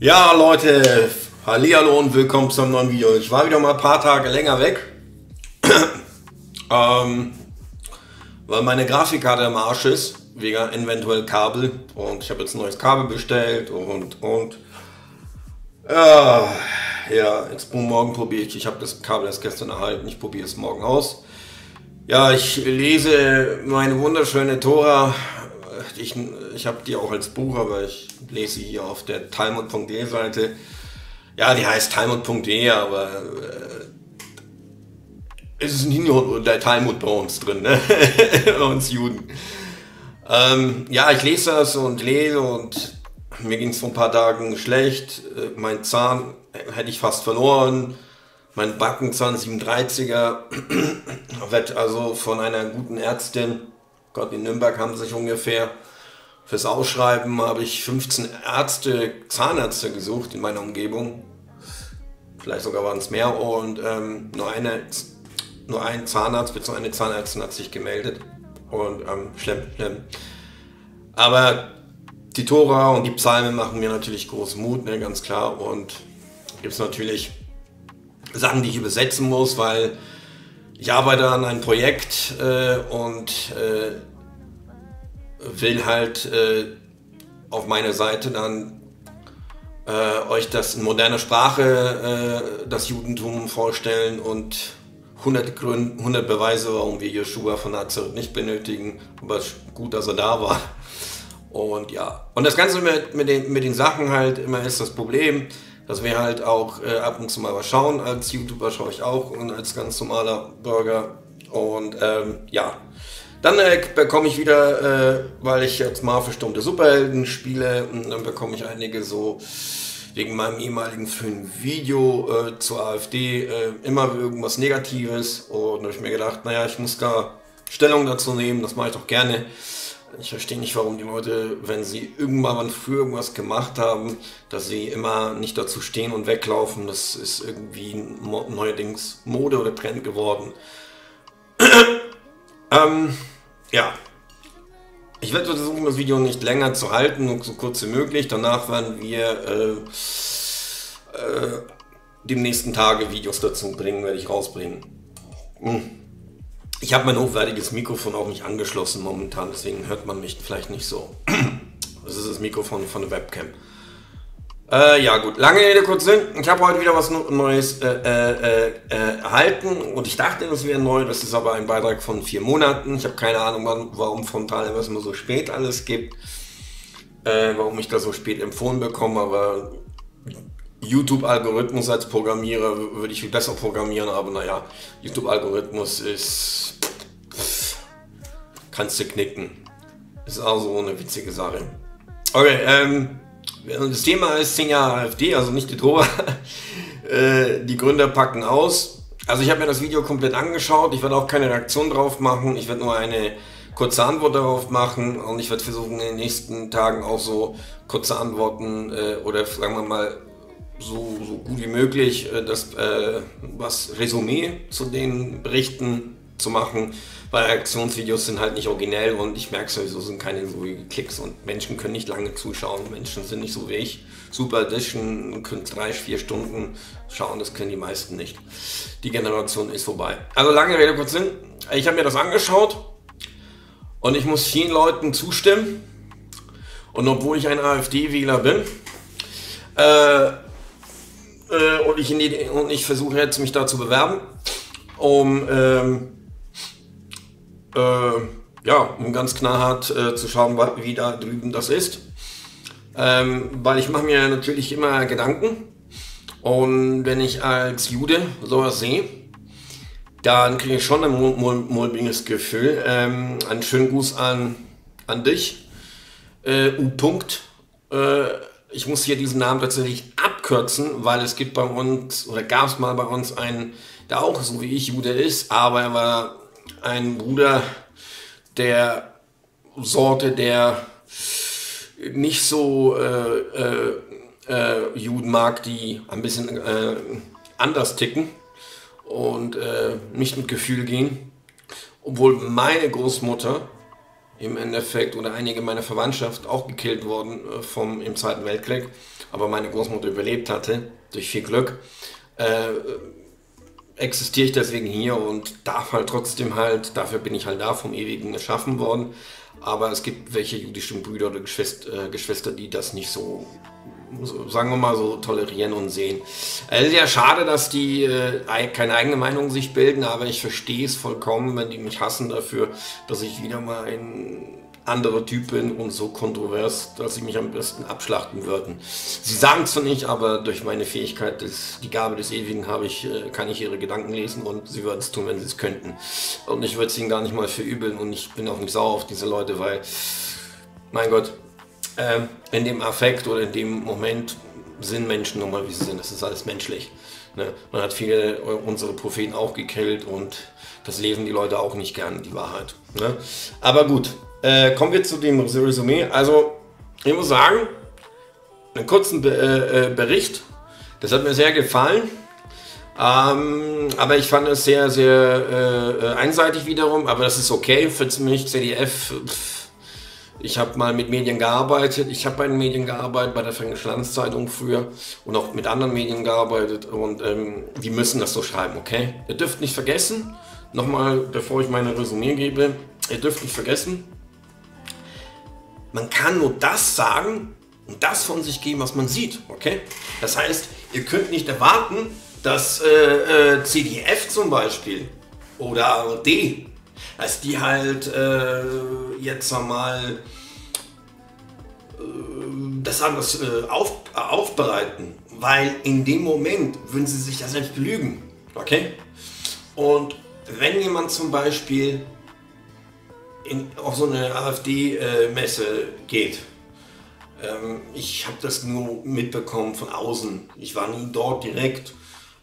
Ja, Leute, Hallihallo und willkommen zu einem neuen Video. Ich war wieder mal ein paar Tage länger weg, ähm, weil meine Grafikkarte im Arsch ist, wegen eventuell Kabel. Und ich habe jetzt ein neues Kabel bestellt und, und, ja, ja, jetzt morgen probiere ich, ich habe das Kabel erst gestern erhalten, ich probiere es morgen aus. Ja, ich lese meine wunderschöne Tora. Ich, ich habe die auch als Buch, aber ich lese hier auf der talmud.de Seite. Ja, die heißt talmud.de, aber äh, es ist nicht nur der Talmud bei uns drin, ne? bei uns Juden. Ähm, ja, ich lese das und lese und mir ging es vor ein paar Tagen schlecht. Äh, mein Zahn hätte ich fast verloren mein Backenzahn 37er wird also von einer guten Ärztin, Gott in Nürnberg haben sich ungefähr fürs Ausschreiben habe ich 15 Ärzte, Zahnärzte gesucht in meiner Umgebung. Vielleicht sogar waren es mehr und ähm, nur, eine, nur ein Zahnarzt bzw. eine Zahnärztin hat sich gemeldet. Und ähm, schlimm, schlimm. Aber die Tora und die Psalme machen mir natürlich großen Mut, ne, ganz klar. Und gibt es natürlich Sachen, die ich übersetzen muss, weil ich arbeite an einem Projekt äh, und äh, will halt äh, auf meiner Seite dann äh, euch das in moderner Sprache, äh, das Judentum vorstellen und 100 Gründe, 100 Beweise, warum wir Joshua von Nazareth nicht benötigen. Aber gut, dass er da war. Und ja, und das Ganze mit, mit, den, mit den Sachen halt immer ist das Problem, dass wir halt auch äh, ab und zu mal was schauen. Als YouTuber schaue ich auch und als ganz normaler Bürger. Und ähm, ja, dann äh, bekomme ich wieder, äh, weil ich jetzt mal verstummte Superhelden spiele, und dann bekomme ich einige so wegen meinem ehemaligen Film Video äh, zur AfD äh, immer irgendwas Negatives. Und da habe ich mir gedacht, naja, ich muss da Stellung dazu nehmen, das mache ich doch gerne. Ich verstehe nicht, warum die Leute, wenn sie irgendwann früher irgendwas gemacht haben, dass sie immer nicht dazu stehen und weglaufen. Das ist irgendwie neuerdings Mode oder Trend geworden. ähm, ja. Ich werde versuchen, das Video nicht länger zu halten, nur so kurz wie möglich. Danach werden wir äh, äh, die nächsten Tage Videos dazu bringen, werde ich rausbringen. Hm. Ich habe mein hochwertiges Mikrofon auch nicht angeschlossen momentan, deswegen hört man mich vielleicht nicht so. Das ist das Mikrofon von der Webcam. Äh, ja gut, lange Rede, kurz Sinn. Ich habe heute wieder was Neues äh, äh, äh, erhalten und ich dachte, das wäre neu. Das ist aber ein Beitrag von vier Monaten. Ich habe keine Ahnung, wann, warum Frontale was immer so spät alles gibt. Äh, warum ich das so spät empfohlen bekomme, aber YouTube-Algorithmus als Programmierer würde ich viel besser programmieren, aber naja, YouTube-Algorithmus ist. kannst du knicken. Ist also eine witzige Sache. Okay, ähm, das Thema ist 10 Jahre AfD, also nicht die Tora. äh, die Gründer packen aus. Also ich habe mir das Video komplett angeschaut. Ich werde auch keine Reaktion drauf machen. Ich werde nur eine kurze Antwort darauf machen und ich werde versuchen in den nächsten Tagen auch so kurze Antworten äh, oder sagen wir mal so, so gut wie möglich äh, das äh, was Resümee zu den Berichten zu machen, weil Reaktionsvideos sind halt nicht originell und ich merke sowieso, sind keine so Klicks und Menschen können nicht lange zuschauen. Menschen sind nicht so wie ich. Super Edition können drei, vier Stunden schauen, das können die meisten nicht. Die Generation ist vorbei. Also lange Rede, kurz Sinn. Ich habe mir das angeschaut und ich muss vielen Leuten zustimmen. Und obwohl ich ein AfD-Wähler bin, äh, äh, und ich, ich versuche jetzt mich da zu bewerben, um, ähm, äh, ja, um ganz knallhart äh, zu schauen, wie da drüben das ist. Ähm, weil ich mache mir natürlich immer Gedanken und wenn ich als Jude sowas sehe, dann kriege ich schon ein mulmiges Gefühl. Ähm, einen schönen Gruß an, an dich, äh, U. -Punkt. Äh, ich muss hier diesen Namen tatsächlich abkürzen, weil es gibt bei uns, oder gab es mal bei uns einen, der auch so wie ich Jude ist, aber er war ein Bruder der Sorte, der nicht so äh, äh, äh, Juden mag, die ein bisschen äh, anders ticken und äh, nicht mit Gefühl gehen. Obwohl meine Großmutter im Endeffekt oder einige meiner Verwandtschaft auch gekillt worden äh, vom, im Zweiten Weltkrieg. Aber meine Großmutter überlebt hatte, durch viel Glück, äh, existiere ich deswegen hier und darf halt trotzdem halt, dafür bin ich halt da, vom Ewigen erschaffen worden. Aber es gibt welche jüdischen Brüder oder Geschwister, äh, Geschwister die das nicht so, so, sagen wir mal, so tolerieren und sehen. Es ist ja schade, dass die äh, keine eigene Meinung sich bilden, aber ich verstehe es vollkommen, wenn die mich hassen dafür, dass ich wieder mal ein andere Typen und so kontrovers, dass sie mich am besten abschlachten würden. Sie sagen es zwar nicht, aber durch meine Fähigkeit, des, die Gabe des Ewigen, habe ich, äh, kann ich ihre Gedanken lesen und sie würden es tun, wenn sie es könnten. Und ich würde es ihnen gar nicht mal verübeln und ich bin auch nicht sauer auf diese Leute, weil, mein Gott, äh, in dem Affekt oder in dem Moment sind Menschen nun mal, wie sie sind. Das ist alles menschlich. Ne? Man hat viele äh, unsere Propheten auch gekillt und das lesen die Leute auch nicht gern, die Wahrheit. Ne? Aber gut, äh, kommen wir zu dem Resümee. Also, ich muss sagen, einen kurzen Be äh, äh, Bericht. Das hat mir sehr gefallen. Ähm, aber ich fand es sehr, sehr äh, einseitig wiederum. Aber das ist okay für mich. CDF. Pff. Ich habe mal mit Medien gearbeitet. Ich habe bei den Medien gearbeitet, bei der Fränkischen Landeszeitung früher und auch mit anderen Medien gearbeitet. Und ähm, die müssen das so schreiben, okay? Ihr dürft nicht vergessen, nochmal, bevor ich meine Resümee gebe, ihr dürft nicht vergessen, man kann nur das sagen und das von sich geben, was man sieht. Okay? Das heißt, ihr könnt nicht erwarten, dass äh, äh, CDF zum Beispiel oder ARD, dass die halt äh, jetzt einmal äh, das anders äh, auf, aufbereiten, weil in dem Moment würden sie sich ja selbst belügen. Okay? Und wenn jemand zum Beispiel in, auf so eine AfD-Messe äh, geht. Ähm, ich habe das nur mitbekommen von außen. Ich war nie dort direkt.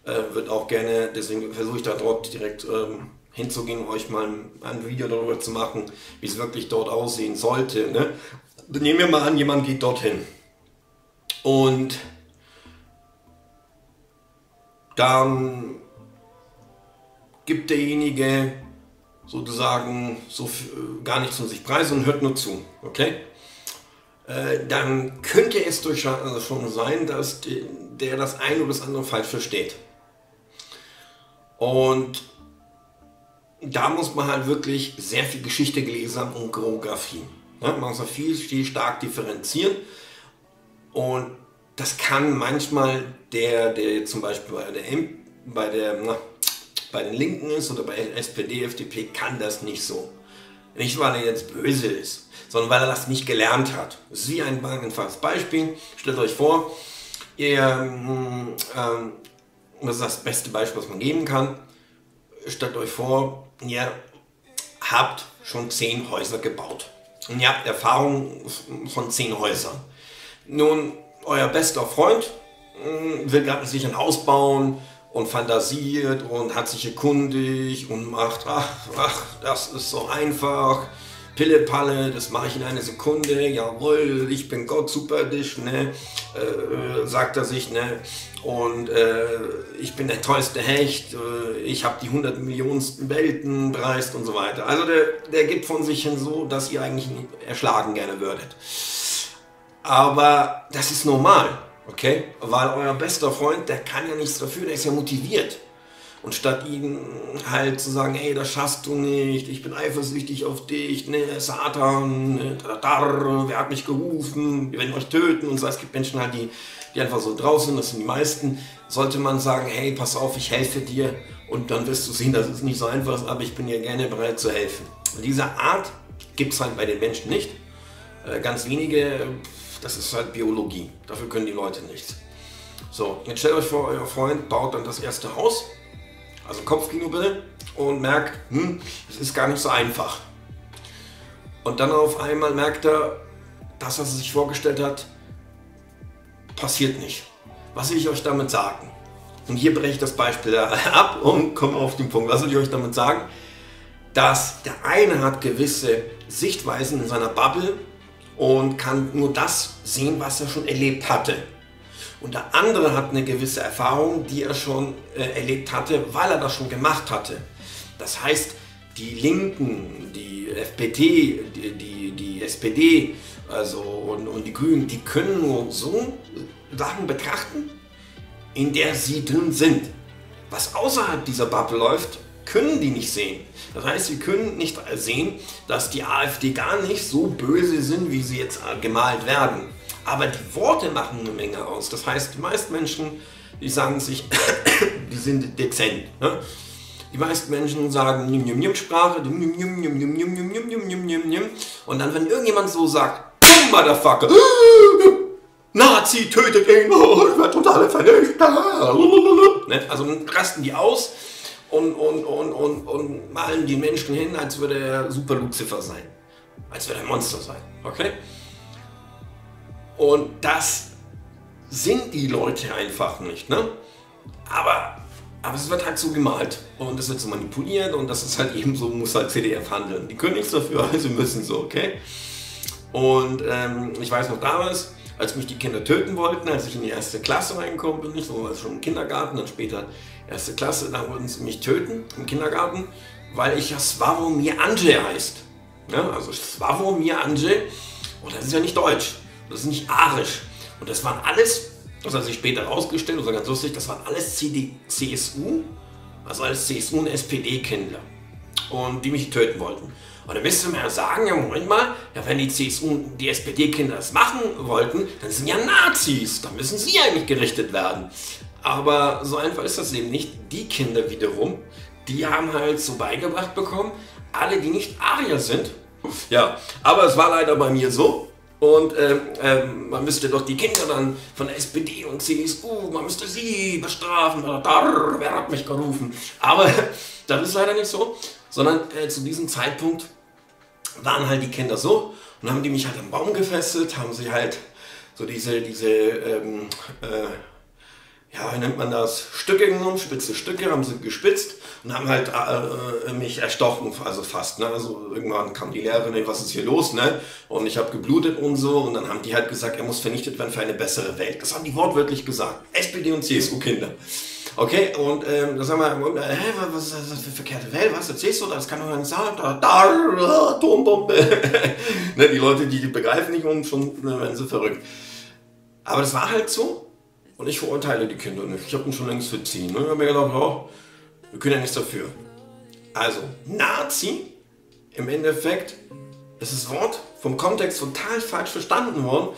Äh, wird auch gerne, deswegen versuche ich da dort direkt ähm, hinzugehen, euch mal ein, ein, Video darüber zu machen, wie es wirklich dort aussehen sollte. Ne? Nehmen wir mal an, jemand geht dorthin. Und dann gibt derjenige sozusagen so gar nichts von sich preisen und hört nur zu, okay? Äh, dann könnte es durchaus schon sein, dass der das eine oder das andere falsch versteht. Und da muss man halt wirklich sehr viel Geschichte gelesen haben und Geografie. Ja, man muss viel, viel stark differenzieren. Und das kann manchmal der, der zum Beispiel bei der, bei der na, bei den Linken ist oder bei SPD, FDP, kann das nicht so. Nicht, weil er jetzt böse ist, sondern weil er das nicht gelernt hat. Das ist wie ein einfaches Beispiel. Stellt euch vor, ihr, ähm, ähm, das ist das beste Beispiel, was man geben kann. Stellt euch vor, ihr habt schon zehn Häuser gebaut. Und ihr habt Erfahrung von zehn Häusern. Nun, euer bester Freund äh, will gerade sich ein Haus bauen, und fantasiert und hat sich erkundigt und macht, ach, ach, das ist so einfach. Pille-Palle, das mache ich in einer Sekunde, jawohl, ich bin Gott, super dich, ne, äh, sagt er sich, ne, und äh, ich bin der tollste Hecht, äh, ich habe die 100 Millionensten Welten preist und so weiter. Also der, der gibt von sich hin so, dass ihr eigentlich erschlagen gerne würdet. Aber das ist normal. Okay? Weil euer bester Freund, der kann ja nichts dafür, der ist ja motiviert. Und statt ihm halt zu sagen, ey, das schaffst du nicht, ich bin eifersüchtig auf dich, ne, Satan, ne, dar, wer hat mich gerufen, wir werden euch töten und so. Es gibt Menschen halt, die, die einfach so draußen, das sind die meisten, sollte man sagen, hey, pass auf, ich helfe dir und dann wirst du sehen, dass es nicht so einfach ist, aber ich bin dir gerne bereit zu helfen. Und diese Art gibt es halt bei den Menschen nicht. Äh, ganz wenige das ist halt Biologie. Dafür können die Leute nichts. So, jetzt stellt euch vor, euer Freund baut dann das erste Haus, also Kopfkino und merkt, hm, es ist gar nicht so einfach. Und dann auf einmal merkt er, das, was er sich vorgestellt hat, passiert nicht. Was will ich euch damit sagen? Und hier breche ich das Beispiel ab und komme auf den Punkt. Was will ich euch damit sagen? Dass der eine hat gewisse Sichtweisen in seiner Bubble und kann nur das sehen, was er schon erlebt hatte. Und der andere hat eine gewisse Erfahrung, die er schon äh, erlebt hatte, weil er das schon gemacht hatte. Das heißt, die Linken, die FPT, die, die, die SPD also und, und die Grünen, die können nur so Sachen betrachten, in der sie drin sind. Was außerhalb dieser Bubble läuft, können die nicht sehen. Das heißt, sie können nicht sehen, dass die AfD gar nicht so böse sind, wie sie jetzt gemalt werden. Aber die Worte machen eine Menge aus. Das heißt, die meisten Menschen, die sagen sich, die sind dezent. Ne? Die meisten Menschen sagen nimm, nimm, nimm, Sprache nimm, nimm, nimm, nimm, nimm, nimm, nimm, nimm, nimm, nimm. und dann, wenn irgendjemand so sagt, Boom, Motherfucker, Nazi tötet ihn, oh, wird total vernichtet. Also rasten die aus und, und, und, und, und malen die Menschen hin, als würde er Super Lucifer sein. Als würde er ein Monster sein. Okay? Und das sind die Leute einfach nicht. Ne? Aber, aber es wird halt so gemalt und es wird so manipuliert und das ist halt eben so, muss halt CDF handeln. Die können nichts dafür, also müssen so, okay? Und ähm, ich weiß noch damals, als mich die Kinder töten wollten, als ich in die erste Klasse reingekommen bin, so war schon im Kindergarten, dann später erste Klasse, da wollten sie mich töten im Kindergarten, weil ich ja Slavomir Anje heißt. Ja, also Slavomir Anje, und das ist ja nicht Deutsch, das ist nicht Arisch. Und das waren alles, das hat sich später herausgestellt, das war ganz lustig, das waren alles CD, CSU, also alles CSU und SPD-Kinder. Und die mich töten wollten. Und dann müsste man ja sagen, ja Moment mal, ja, wenn die CSU und die SPD-Kinder das machen wollten, dann sind ja Nazis, dann müssen sie eigentlich gerichtet werden. Aber so einfach ist das eben nicht. Die Kinder wiederum, die haben halt so beigebracht bekommen, alle, die nicht Arier sind. Ja, aber es war leider bei mir so. Und ähm, ähm, man müsste doch die Kinder dann von der SPD und CSU, man müsste sie bestrafen. Wer hat mich gerufen? Aber das ist leider nicht so, sondern äh, zu diesem Zeitpunkt waren halt die Kinder so und haben die mich halt am Baum gefesselt, haben sie halt so diese, diese ähm, äh, ja, wie nennt man das, Stücke genommen, spitze Stücke, haben sie gespitzt und haben halt äh, äh mich erstochen, also fast. Ne? Also irgendwann kam die Lehrerin, was ist hier los, ne? Und ich habe geblutet und so und dann haben die halt gesagt, er muss vernichtet werden für eine bessere Welt. Das haben die wortwörtlich gesagt. SPD und CSU-Kinder. Okay, und ähm, da sagen wir, äh, hä, was ist das für verkehrte Welt? Was erzählst du? Das kann doch nicht sein. Da, da, Atombombe. ne, die Leute, die, die begreifen nicht und schon ne, werden sie verrückt. Aber das war halt so. Und ich verurteile die Kinder nicht. Ich habe ihn schon längst verziehen. Ne? Ich habe mir gedacht, oh, wir können ja nichts dafür. Also, Nazi, im Endeffekt, ist das Wort vom Kontext total falsch verstanden worden.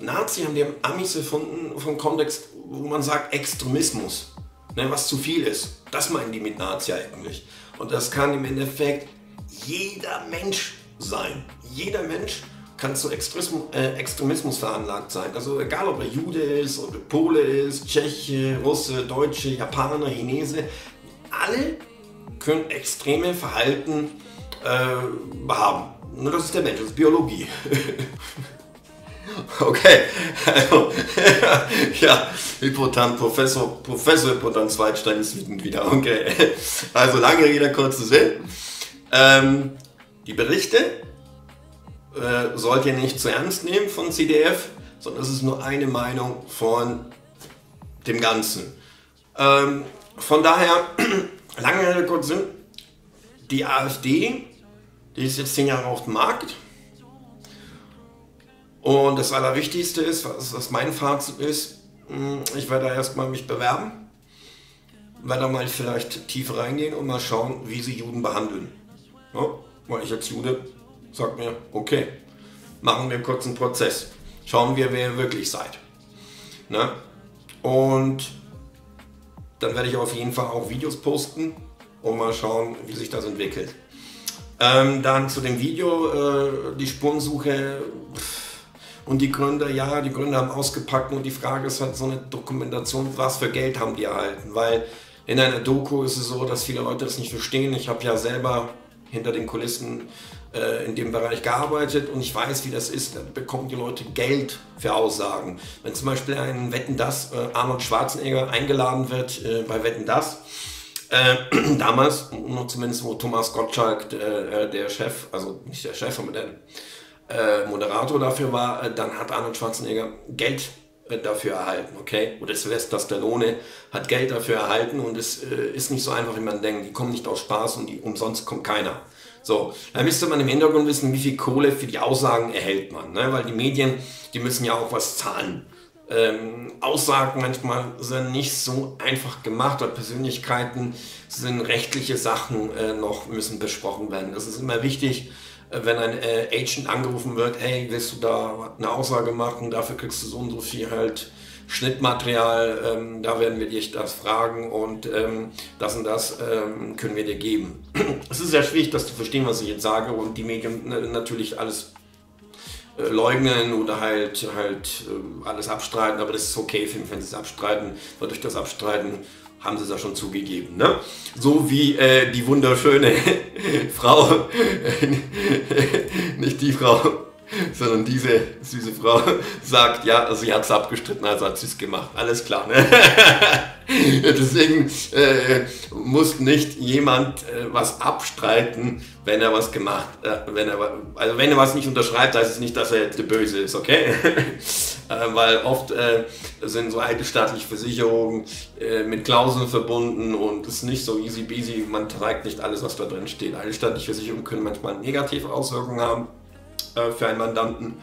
Nazi haben die Amis erfunden vom Kontext, wo man sagt Extremismus ne, was zu viel ist. Das meinen die mit Nazi eigentlich. Und das kann im Endeffekt jeder Mensch sein. Jeder Mensch kann zu Extremismus, äh, Extremismus veranlagt sein. Also egal ob er Jude ist, ob er Pole ist, Tscheche, Russe, Deutsche, Japaner, Chinese, alle können extreme Verhalten äh, haben. Nur das ist der Mensch, das ist Biologie. Okay, also, ja, Hypotant, Professor, Professor Hypotant Zweitstein ist wütend wieder. Okay, also lange Rede, kurzer Sinn. Ähm, die Berichte äh, sollt ihr nicht zu ernst nehmen von CDF, sondern es ist nur eine Meinung von dem Ganzen. Ähm, von daher, lange Rede, kurzer Sinn, die AfD, die ist jetzt zehn Jahre auf dem Markt und das Allerwichtigste ist, was, was mein Fazit ist, hm, ich werde da erstmal mich bewerben, werde da mal vielleicht tiefer reingehen und mal schauen, wie sie Juden behandeln. Ja, weil ich als Jude sage mir, okay, machen wir einen kurzen Prozess. Schauen wir, wer ihr wirklich seid. Ne? Und dann werde ich auf jeden Fall auch Videos posten und mal schauen, wie sich das entwickelt. Ähm, dann zu dem Video, äh, die Spurensuche. Und die Gründer, ja, die Gründer haben ausgepackt und die Frage ist halt so eine Dokumentation, was für Geld haben die erhalten? Weil in einer Doku ist es so, dass viele Leute das nicht verstehen. Ich habe ja selber hinter den Kulissen äh, in dem Bereich gearbeitet und ich weiß, wie das ist. Da bekommen die Leute Geld für Aussagen. Wenn zum Beispiel ein Wetten das äh, Arnold Schwarzenegger eingeladen wird äh, bei Wetten das, äh, damals, nur zumindest wo Thomas Gottschalk, der, äh, Chef, also nicht der Chef, aber der äh, Moderator dafür war, dann hat Arnold Schwarzenegger Geld dafür erhalten, okay? Oder Sylvester Stallone hat Geld dafür erhalten und es äh, ist nicht so einfach, wie man denkt. Die kommen nicht aus Spaß und die, umsonst kommt keiner. So, da müsste man im Hintergrund wissen, wie viel Kohle für die Aussagen erhält man, ne? weil die Medien, die müssen ja auch was zahlen. Ähm, Aussagen manchmal sind nicht so einfach gemacht oder Persönlichkeiten sind rechtliche Sachen äh, noch müssen besprochen werden. Das ist immer wichtig, äh, wenn ein äh, Agent angerufen wird, hey, willst du da eine Aussage machen, dafür kriegst du so und so viel halt Schnittmaterial, ähm, da werden wir dich das fragen und ähm, das und das ähm, können wir dir geben. es ist sehr schwierig, das zu verstehen, was ich jetzt sage und die Medien natürlich alles leugnen oder halt, halt äh, alles abstreiten, aber das ist okay wenn sie es abstreiten, weil durch das Abstreiten haben sie es ja schon zugegeben. Ne? So wie äh, die wunderschöne Frau, nicht die Frau, sondern diese süße Frau sagt, ja, sie hat es abgestritten, also hat sie es gemacht. Alles klar. Ne? Deswegen äh, muss nicht jemand äh, was abstreiten, wenn er was gemacht, äh, wenn er, also wenn er was nicht unterschreibt, heißt es nicht, dass er der Böse ist, okay? Äh, weil oft äh, sind so alte staatliche Versicherungen äh, mit Klauseln verbunden und es ist nicht so easy peasy, man trägt nicht alles, was da drin steht. Alte staatliche Versicherungen können manchmal negative Auswirkungen haben äh, für einen Mandanten.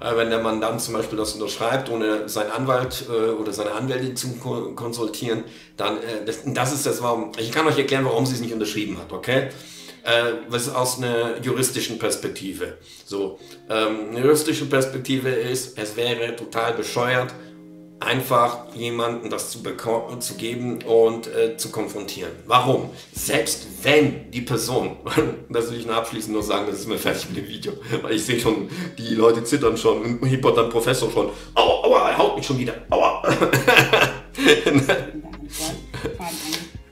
Äh, wenn der Mandant zum Beispiel das unterschreibt, ohne seinen Anwalt äh, oder seine Anwältin zu konsultieren, dann das, ist das, warum. Ich kann euch erklären, warum sie es nicht unterschrieben hat, okay? was aus einer juristischen Perspektive. So, ähm, eine juristische Perspektive ist, es wäre total bescheuert, einfach jemanden das zu, zu geben und äh, zu konfrontieren. Warum? Selbst wenn die Person, das will ich nur abschließend nur sagen, das ist mir fertig mit dem Video, weil ich sehe schon, die Leute zittern schon und hippert dann Professor schon, aua, aua, er haut mich schon wieder, aua.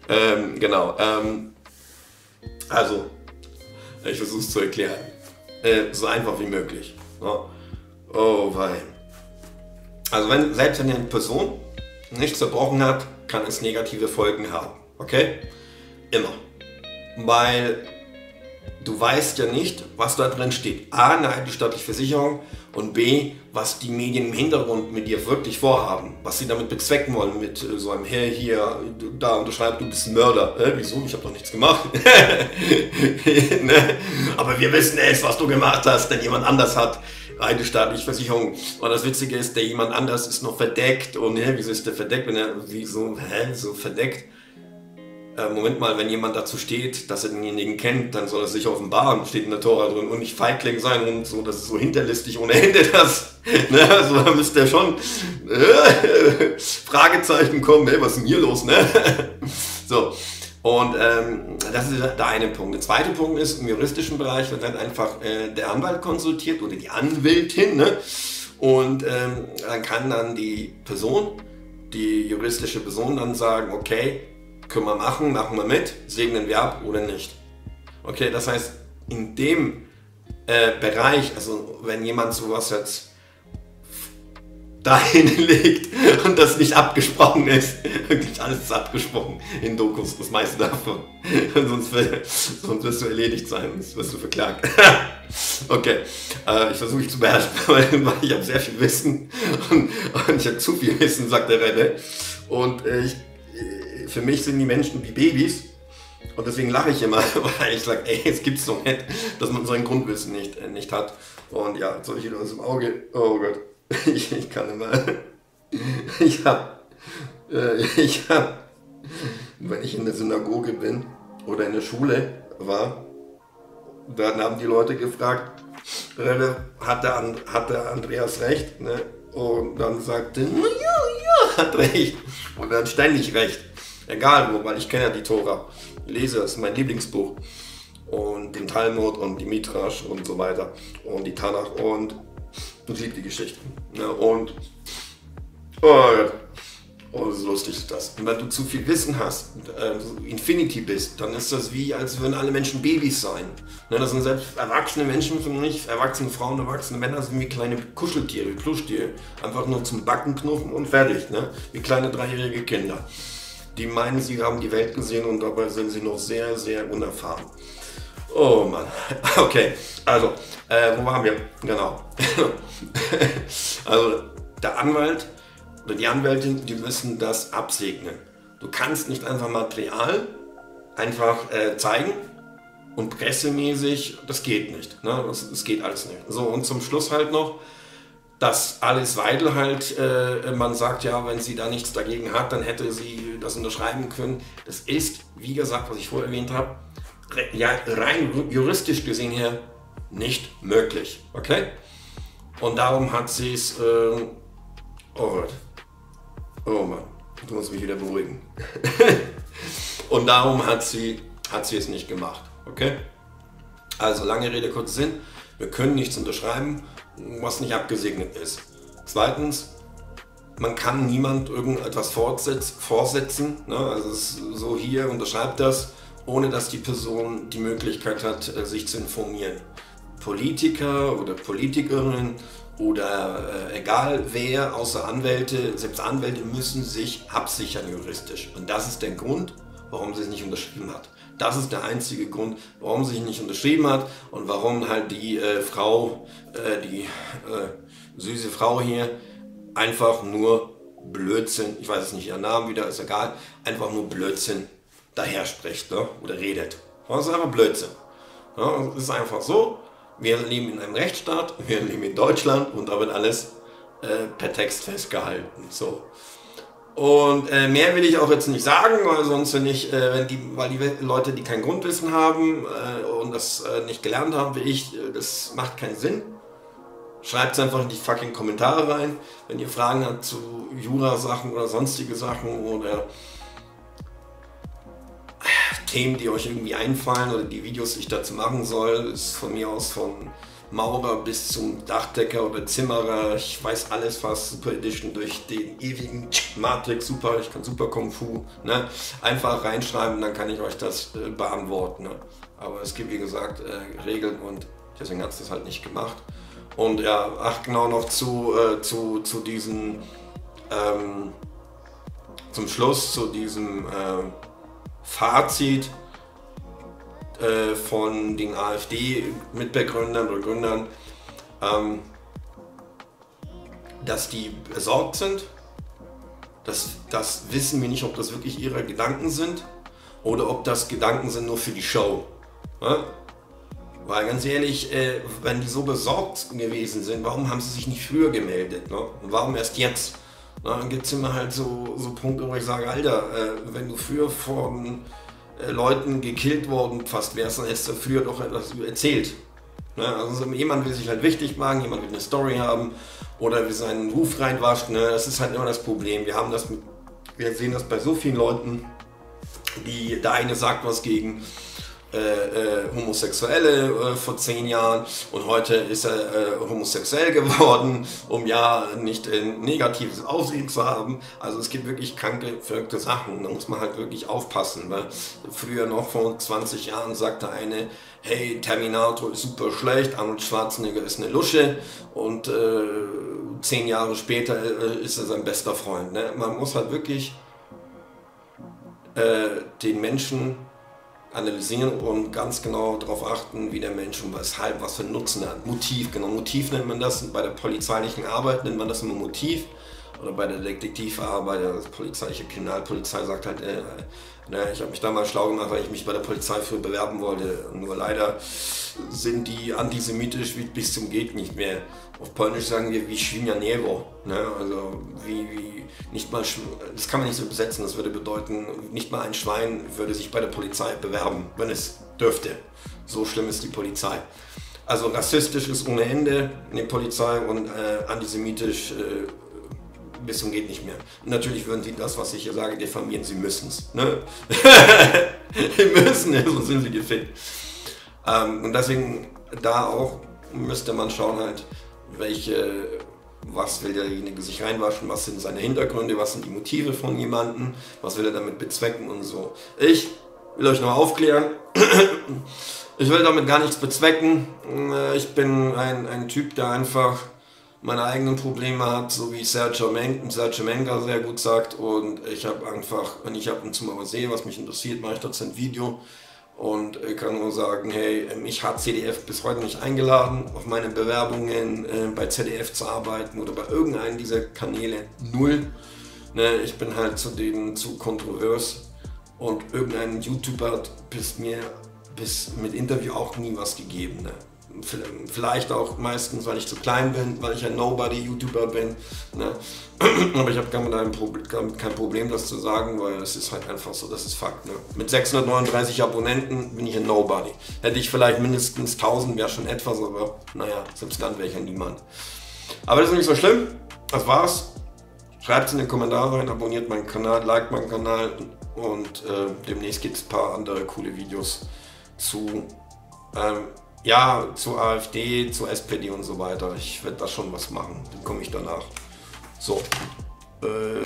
ähm, genau, ähm, also, ich versuche es zu erklären, äh, so einfach wie möglich. Ne? Oh, weil also wenn, selbst wenn eine Person nichts zerbrochen hat, kann es negative Folgen haben. Okay? Immer. Weil du weißt ja nicht, was da drin steht. A, eine staatliche Versicherung und B, was die Medien im Hintergrund mit dir wirklich vorhaben, was sie damit bezwecken wollen, mit äh, so einem Hey, hier, da unterschreibt, du bist ein Mörder. Äh, wieso? Ich habe doch nichts gemacht. ne? Aber wir wissen es, was du gemacht hast, denn jemand anders hat eine staatliche Versicherung. Und das Witzige ist, der jemand anders ist noch verdeckt. Und hä, wieso ist der verdeckt, wenn er, wieso, hä, so verdeckt? Äh, Moment mal, wenn jemand dazu steht, dass er denjenigen kennt, dann soll er sich offenbaren, steht in der Tora drin und nicht Feigling sein und so, das ist so hinterlistig ohne Ende, das, ne, also da müsste er schon äh, Fragezeichen kommen, ey, was ist denn hier los, ne? so, und ähm, das ist der eine Punkt. Der zweite Punkt ist, im juristischen Bereich wird dann einfach äh, der Anwalt konsultiert oder die Anwältin. Ne? Und ähm, dann kann dann die Person, die juristische Person dann sagen, okay, können wir machen, machen wir mit, segnen wir ab oder nicht. Okay, das heißt, in dem äh, Bereich, also wenn jemand sowas jetzt dahin legt und das nicht abgesprochen ist. Wirklich alles ist abgesprochen in Dokus, das meiste davon. sonst, sonst wirst du erledigt sein, sonst wirst du verklagt. okay, äh, ich versuche mich zu beherrschen, weil ich habe sehr viel Wissen und, und ich habe zu viel Wissen, sagt der Renne. Und äh, ich, äh, für mich sind die Menschen wie Babys. Und deswegen lache ich immer, weil ich sage, ey, es gibt's doch nicht, dass man so ein Grundwissen nicht, äh, nicht hat. Und ja, jetzt habe ich wieder was im Auge. Oh Gott. Ich, ich kann immer. Ich hab. Äh, ich hab. Wenn ich in der Synagoge bin oder in der Schule war, dann haben die Leute gefragt, hat der, hat der Andreas recht? Ne? Und dann sagte, ja, ja, hat recht. Und hat ständig recht. Egal wo, weil ich kenne ja die Tora. Lese, das ist mein Lieblingsbuch. Und den Talmud und die Mitrash und so weiter. Und die Tanach. Und ich liebe die Geschichten. Ne? Und, oh. Oh, so lustig ist das. Und wenn du zu viel Wissen hast, äh, Infinity bist, dann ist das wie, als würden alle Menschen Babys sein. Ne, das sind selbst erwachsene Menschen für mich, erwachsene Frauen, erwachsene Männer sind wie kleine Kuscheltiere, wie Plüschtiere. Einfach nur zum Backen knuffen und fertig. Ne? Wie kleine dreijährige Kinder. Die meinen, sie haben die Welt gesehen und dabei sind sie noch sehr, sehr unerfahren. Oh Mann. Okay, also, äh, wo waren wir? Genau. also, der Anwalt oder die Anwältin, die müssen das absegnen. Du kannst nicht einfach Material einfach äh, zeigen und pressemäßig, das geht nicht. Ne? Das, das geht alles nicht. So, und zum Schluss halt noch, dass Alice Weidel halt, äh, man sagt ja, wenn sie da nichts dagegen hat, dann hätte sie das unterschreiben können. Das ist, wie gesagt, was ich vorher erwähnt habe, ja, rein juristisch gesehen her nicht möglich. Okay? Und darum hat sie es. Äh, oh Gott. Oh Mann, du musst mich wieder beruhigen. Und darum hat sie, hat sie es nicht gemacht. Okay? Also lange Rede, kurzer Sinn. Wir können nichts unterschreiben, was nicht abgesegnet ist. Zweitens, man kann niemand irgendetwas vorsetzen. Ne? Also so hier unterschreibt das, ohne dass die Person die Möglichkeit hat, äh, sich zu informieren. Politiker oder Politikerinnen oder äh, egal wer, außer Anwälte, selbst Anwälte müssen sich absichern juristisch. Und das ist der Grund, warum sie es nicht unterschrieben hat. Das ist der einzige Grund, warum sie es nicht unterschrieben hat und warum halt die äh, Frau, äh, die äh, süße Frau hier, einfach nur Blödsinn, ich weiß es nicht ihren Namen wieder, ist egal, einfach nur Blödsinn daher spricht ne? oder redet. Das ist einfach Blödsinn. Ja, es ist einfach so, wir leben in einem Rechtsstaat, wir leben in Deutschland und da wird alles äh, per Text festgehalten. So. Und äh, mehr will ich auch jetzt nicht sagen, weil sonst wenn äh, wenn die, weil die Leute, die kein Grundwissen haben äh, und das äh, nicht gelernt haben wie ich, äh, das macht keinen Sinn. Schreibt es einfach in die fucking Kommentare rein, wenn ihr Fragen habt zu Jura-Sachen oder sonstige Sachen oder Themen, die euch irgendwie einfallen oder die Videos, die ich dazu machen soll, ist von mir aus von Maurer bis zum Dachdecker oder Zimmerer. Ich weiß alles fast Super Edition durch den ewigen Matrix Super. Ich kann super Kung Fu. Ne? Einfach reinschreiben, dann kann ich euch das äh, beantworten. Ne? Aber es gibt wie gesagt äh, Regeln und deswegen hat es das halt nicht gemacht. Und ja, ach genau noch zu, äh, zu, zu diesen ähm, zum Schluss zu diesem äh, Fazit äh, von den AfD-Mitbegründern oder Gründern, ähm, dass die besorgt sind. Das, das wissen wir nicht, ob das wirklich ihre Gedanken sind oder ob das Gedanken sind nur für die Show. Ne? Weil ganz ehrlich, äh, wenn die so besorgt gewesen sind, warum haben sie sich nicht früher gemeldet? Ne? Und warum erst jetzt? Dann gibt es immer halt so, so Punkte, wo ich sage, Alter, äh, wenn du früher von äh, Leuten gekillt worden fast wärst, dann hättest du früher doch etwas erzählt. Ne? Also jemand will sich halt wichtig machen, jemand will eine Story haben oder will seinen Ruf reinwaschen. Ne? Das ist halt immer das Problem. Wir haben das mit, wir sehen das bei so vielen Leuten, die der eine sagt was gegen äh, äh, Homosexuelle äh, vor zehn Jahren und heute ist er äh, homosexuell geworden, um ja nicht ein negatives Aussehen zu haben. Also es gibt wirklich kranke, verrückte Sachen. Da muss man halt wirklich aufpassen. Weil früher noch vor 20 Jahren sagte eine, hey, Terminator ist super schlecht, Arnold Schwarzenegger ist eine Lusche und äh, zehn Jahre später äh, ist er sein bester Freund. Ne? Man muss halt wirklich den Menschen analysieren und ganz genau darauf achten, wie der Mensch und weshalb, was für Nutzen hat. Motiv, genau. Motiv nennt man das. Bei der polizeilichen Arbeit nennt man das immer Motiv. Oder bei der Detektivarbeit, die polizeiliche Kriminalpolizei sagt halt, äh, ne, ich habe mich damals schlau gemacht, weil ich mich bei der Polizei für bewerben wollte. Nur leider sind die antisemitisch wie bis zum Geht nicht mehr. Auf Polnisch sagen wir wie Świnianiewo. Ne? Also wie, wie nicht mal, das kann man nicht so übersetzen, das würde bedeuten, nicht mal ein Schwein würde sich bei der Polizei bewerben, wenn es dürfte. So schlimm ist die Polizei. Also rassistisch ist ohne Ende in der Polizei und äh, antisemitisch äh, bis zum geht nicht mehr. Natürlich würden sie das, was ich hier sage, diffamieren. Sie müssen es. Ne? sie müssen es, sonst sind sie gefickt. Ähm, und deswegen da auch müsste man schauen halt, welche, was will derjenige sich reinwaschen, was sind seine Hintergründe, was sind die Motive von jemandem, was will er damit bezwecken und so. Ich will euch noch aufklären. Ich will damit gar nichts bezwecken. Äh, ich bin ein, ein Typ, der einfach meine eigenen Probleme hat, so wie Sergio, Men Sergio Menga sehr gut sagt. Und ich habe einfach, wenn ich ab und zu mal was sehe, was mich interessiert, mache ich dazu ein Video. Und kann nur sagen, hey, mich hat CDF bis heute nicht eingeladen, auf meine Bewerbungen äh, bei ZDF zu arbeiten oder bei irgendeinem dieser Kanäle. Null. Ne, ich bin halt zu denen zu kontrovers. Und irgendein YouTuber hat bis mir bis mit Interview auch nie was gegeben. Ne? Vielleicht auch meistens, weil ich zu klein bin, weil ich ein Nobody-YouTuber bin. Ne? Aber ich habe damit kein Problem, das zu sagen, weil es ist halt einfach so, das ist Fakt. Ne? Mit 639 Abonnenten bin ich ein Nobody. Hätte ich vielleicht mindestens 1000, wäre schon etwas, aber naja, selbst dann wäre ich ja niemand. Aber das ist nicht so schlimm. Das war's. Schreibt es in die Kommentare rein, abonniert meinen Kanal, liked meinen Kanal und äh, demnächst gibt es ein paar andere coole Videos zu, ähm, ja, zu AfD, zu SPD und so weiter. Ich werde da schon was machen. Dann komme ich danach. So. Äh